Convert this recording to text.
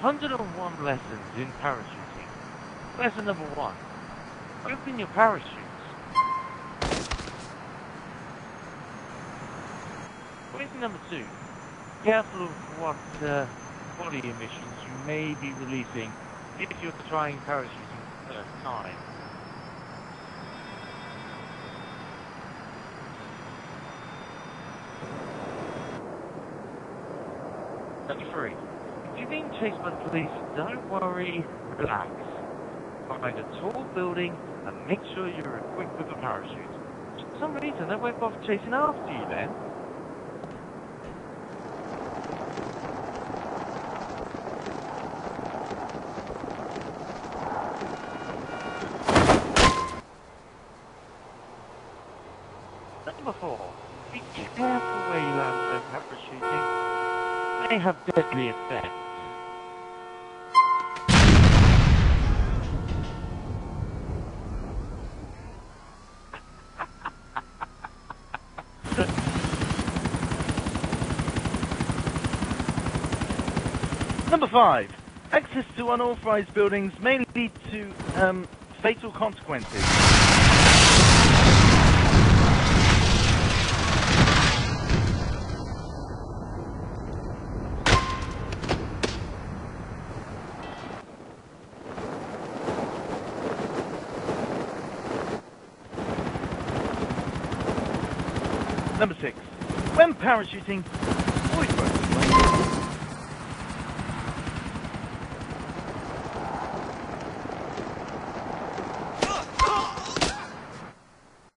101 lessons in parachuting. Lesson number one. Open your parachutes. Lesson number two. Careful of what uh, body emissions you may be releasing if you're trying parachuting for the first time. Number three. If you're being chased by police, don't worry, relax. Find a tall building and make sure you're equipped with a parachute. For some reason, they won't bother chasing after you then. Number four. Be careful where you land when parachuting. They have deadly effects. Number five. Access to unauthorized buildings may lead to um, fatal consequences. Number six. When parachuting, avoid.